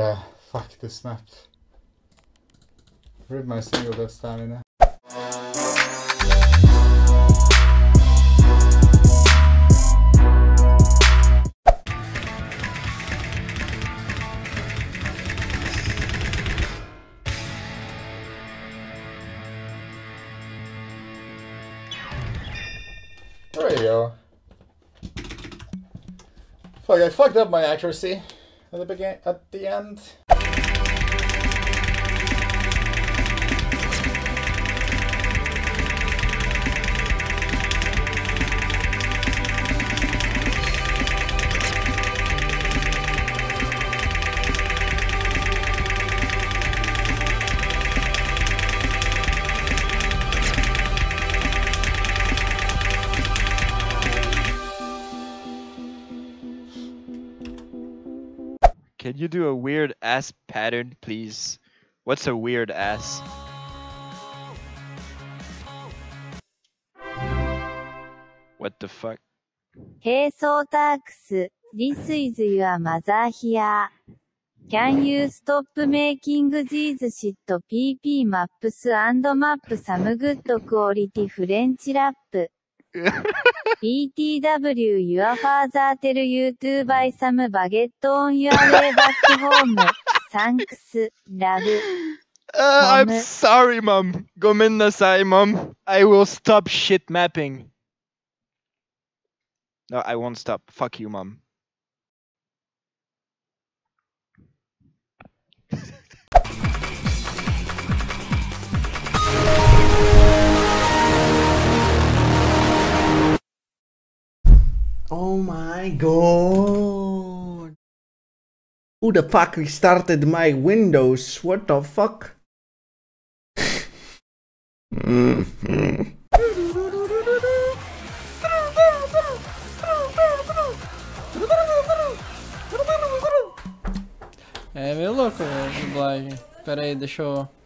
Yeah, fuck this map. Rip my single death stamina. There you go. Fuck, I fucked up my accuracy at the begin at the end. you do a weird ass pattern, please? What's a weird ass? What the fuck? Hey, Sotarks. This is your mother here. Can you stop making these shit PP maps and maps? some good quality French rap? BTW your father tell you to buy some baguette on your way back home. Thanks, love. Uh, I'm sorry, mom. Gomennasai, mom. I will stop shit mapping. No, I won't stop. Fuck you, mom. My god. Who the fuck restarted my Windows? What the fuck? É meio louco a dublagem. Pera aí, deixa eu.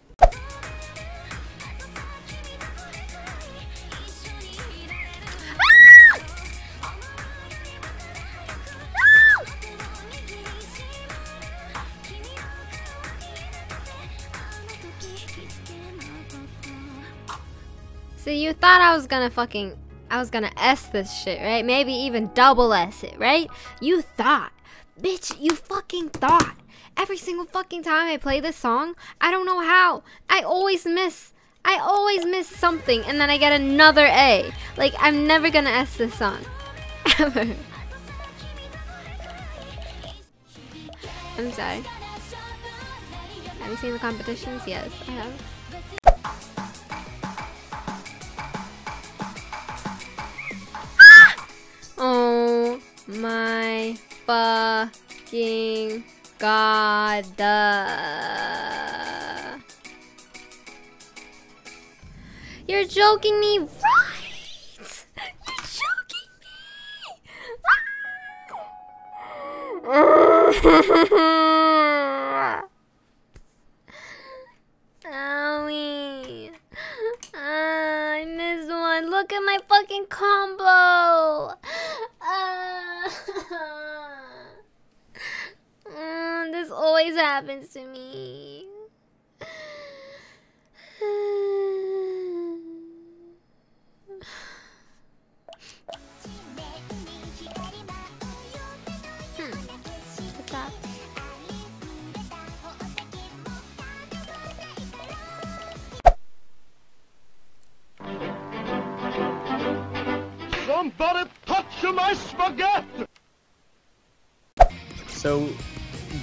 So you thought I was gonna fucking I was gonna S this shit, right? Maybe even double S it, right? You thought. Bitch, you fucking thought. Every single fucking time I play this song, I don't know how. I always miss. I always miss something and then I get another A. Like I'm never gonna S this song. Ever. I'm sorry. Have you seen the competitions? Yes, I have. My fucking god. uh. You're joking me, right? You're joking me. Owie. Ah, I missed one. Look at my fucking combo. Ah. Mm, this always happens to me. What's that? Somebody touch my spaghetti! So,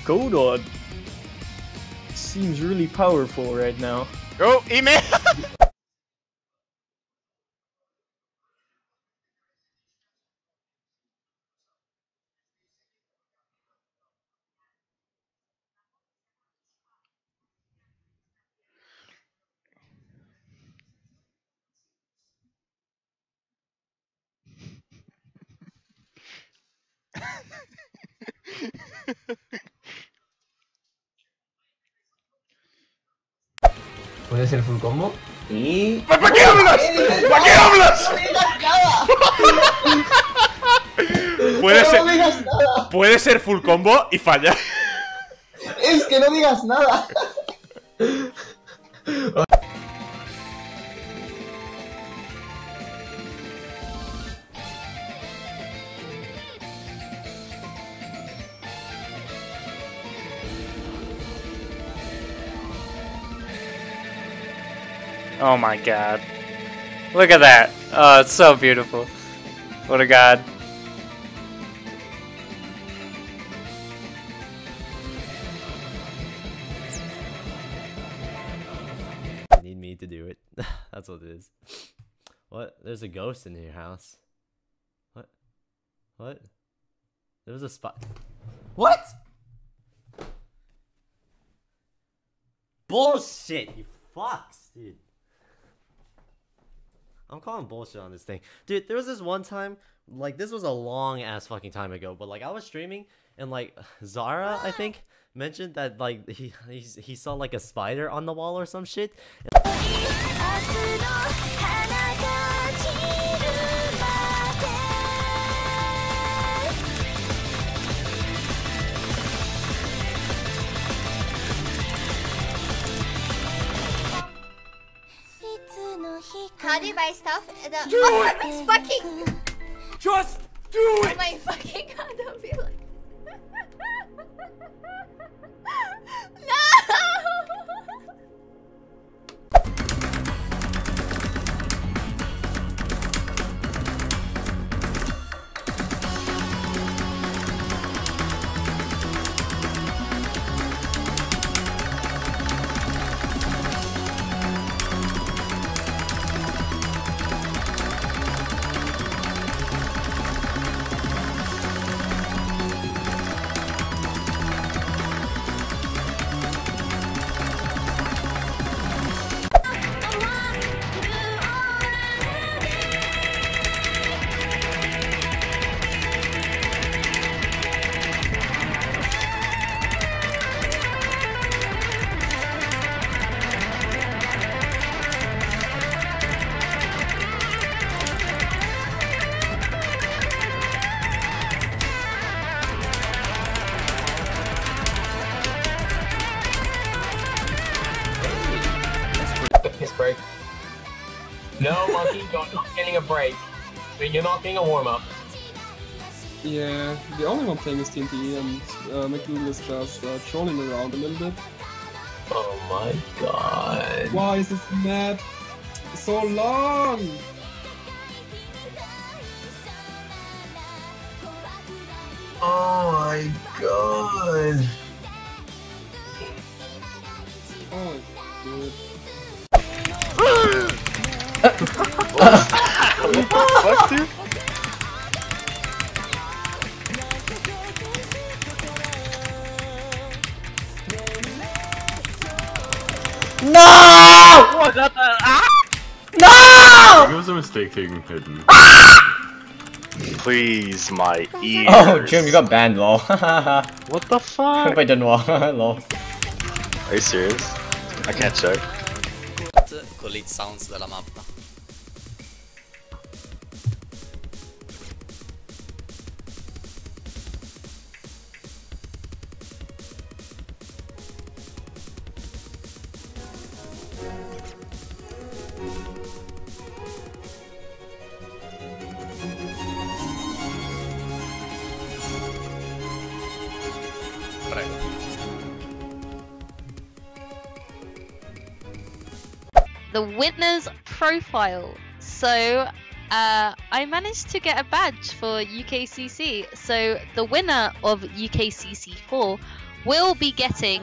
Godot seems really powerful right now. Oh, email! ¿Puede ser full combo? Y... ¿Para qué hablas? ¿Para qué hablas? Puede ser, No digas nada. puede ser full combo y falla. Es que no digas nada. Oh my god. Look at that. Oh, it's so beautiful. What a god. Need me to do it. That's what it is. What? There's a ghost in your house. What? What? There was a spot. What? Bullshit, you fucks, dude. I'm calling bullshit on this thing. Dude, there was this one time, like, this was a long ass fucking time ago, but, like, I was streaming, and, like, Zara, I think, mentioned that, like, he, he, he saw, like, a spider on the wall or some shit. How you buy stuff? The, Do oh, it! my fucking. Just do Oh it! my fucking god! Don't be like. not getting break. You're not getting a warm up. Yeah, the only one playing is TNT and uh, McDougal is just uh, trolling around a little bit. Oh my god. Why is this map so long? Oh my god. Oh, good. What, dude? No! What the? Ah! No! It was a mistake taking hidden. Please, my ears. Oh, Jim, you got banned, lol. What the fuck? By Dunwall, lol. Are you serious? I can't check. con lead sounds della mappa. The winner's profile. So uh, I managed to get a badge for UKCC. So the winner of UKCC 4 will be getting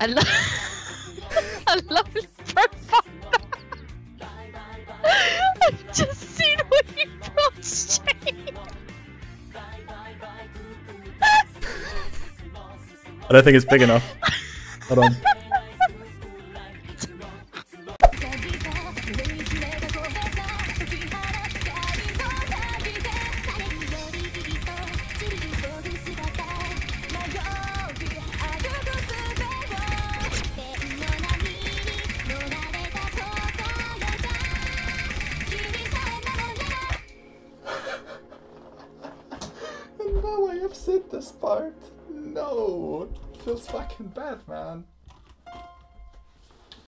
a, lo- a lovely. I've just seen what you brought, Shane. I don't think it's big enough. Hold on. No. Feels fucking bad, man.